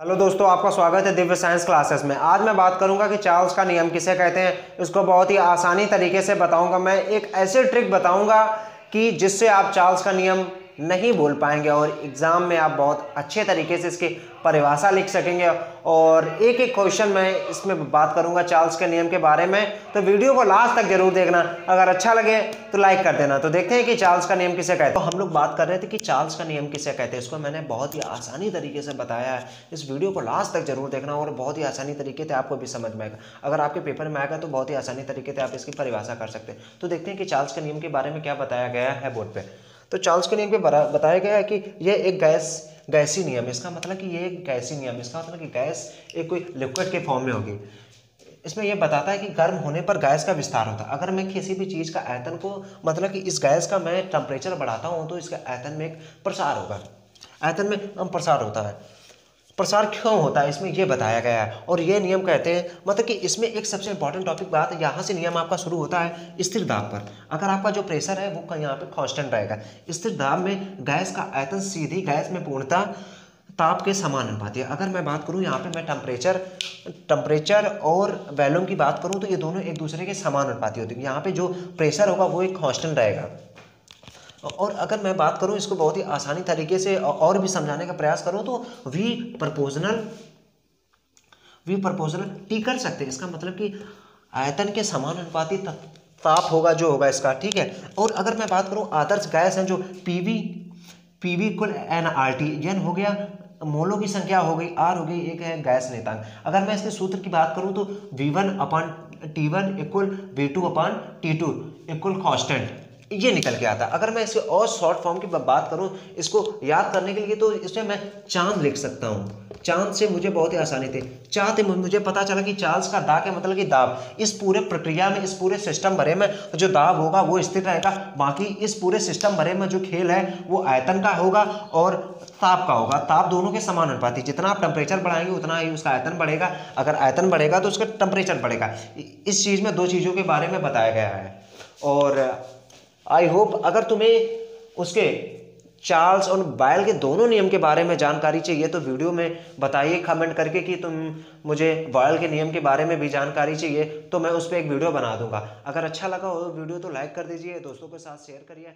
Hello दोस्तों, आपका स्वागत है दिव्य साइंस क्लासेस में। आज मैं बात करूँगा कि चार्ल्स का नियम किसे कहते हैं, इसको बहुत ही आसानी तरीके से बताऊँगा। मैं एक ऐसे ट्रिक बताऊँगा कि जिससे आप चार्ल्स का नियम नहीं बोल पाएँगे और एग्ज़ाम में आप बहुत अच्छे तरीके से इसकी परिभाषा लिख सकेंगे। और एक एक क्वेश्चन मैं इसमें बात करूँगा चार्ल्स के नियम के बारे में। तो वीडियो को लास्ट तक ज़रूर देखना। अगर अच्छा लगे तो लाइक कर देना। तो देखते हैं कि चार्ल्स का नियम किसे कहते हैं। तो हम लोग बात कर रहे थे कि चार्ल्स का नियम किसे कहते हैं। इसको मैंने बहुत ही आसानी तरीके से बताया है। इस वीडियो को लास्ट तक ज़रूर देखना और बहुत ही आसानी तरीके से आपको भी समझ में आएगा। अगर आपके पेपर में आएगा तो बहुत ही आसानी तरीके से आप इसकी परिभाषा कर सकते हैं। तो देखते हैं कि चार्ल्स के नियम के बारे में क्या बताया गया है बोर्ड पर तो चार्ल्स के नियम पे बताया गया है कि यह एक गैस गैसी नियम है। इसका मतलब कि ये एक गैसी नियम इसका मतलब कि गैस एक कोई लिक्विड के फॉर्म में होगी। इसमें यह बताता है कि गर्म होने पर गैस का विस्तार होता है। अगर मैं किसी भी चीज़ का आयतन को मतलब कि इस गैस का मैं टेम्परेचर बढ़ाता हूँ तो इसका आयतन में एक प्रसार होगा। आयतन में प्रसार होता है। प्रसार क्यों होता है? इसमें यह बताया गया है और ये नियम कहते हैं मतलब कि इसमें एक सबसे इंपॉर्टेंट टॉपिक बात है यहाँ से नियम आपका शुरू होता है स्थिर दाब पर। अगर आपका जो प्रेशर है, वो यहाँ पे कांस्टेंट रहेगा। स्थिर दाब में गैस का आयतन सीधी गैस में पूर्णता ताप के समान अनुपाती है। अगर मैं बात करूँ यहाँ पे मैं टेम्परेचर टेम्परेचर और वैल्यूम की बात करूँ तो ये दोनों एक दूसरे के समान अनुपाती होती है। यहाँ पे जो प्रेशर होगा, वो एक कांस्टेंट रहेगा। और अगर मैं बात करूँ इसको बहुत ही आसानी तरीके से और भी समझाने का प्रयास करूँ तो V proportional V proportional T कर सकते हैं। इसका मतलब कि आयतन के समान अनुपाती ताप होगा जो होगा इसका, ठीक है? और अगर मैं बात करूँ आदर्श गैस है जो पी वी पी वी कुल एन आर टी एन हो गया, मोलों की संख्या हो गई, आर हो गई, एक है गैस नेतांक। अगर मैं इसके सूत्र की बात करूँ तो V one upon T one equal V two upon T two equal constant. ये निकल के आता अगर मैं इसके और शॉर्ट फॉर्म की बात करूँ, इसको याद करने के लिए तो इसमें मैं चाँद लिख सकता हूँ। चाँद से मुझे बहुत ही आसानी थी। चाहते मुझे पता चला कि चार्ल्स का दाग है मतलब कि दाब। इस पूरे प्रक्रिया में, इस पूरे सिस्टम भरे में जो दाब होगा, वो स्थिर रहेगा। बाकी इस पूरे सिस्टम भरे में जो खेल है, वो आयतन का होगा और ताप का होगा। ताप दोनों के समान अनुपाती जितना आप टेम्परेचर बढ़ाएँगे, उतना ही उसका आयतन बढ़ेगा। अगर आयतन बढ़ेगा तो उसका टेम्परेचर बढ़ेगा। इस चीज़ में दो चीज़ों के बारे में बताया गया है। और आई होप अगर तुम्हें उसके चार्ल्स और बायल के दोनों नियम के बारे में जानकारी चाहिए तो वीडियो में बताइए कमेंट करके कि तुम मुझे बायल के नियम के बारे में भी जानकारी चाहिए तो मैं उस पर एक वीडियो बना दूँगा। अगर अच्छा लगा हो वीडियो तो लाइक कर दीजिए, दोस्तों के साथ शेयर करिए।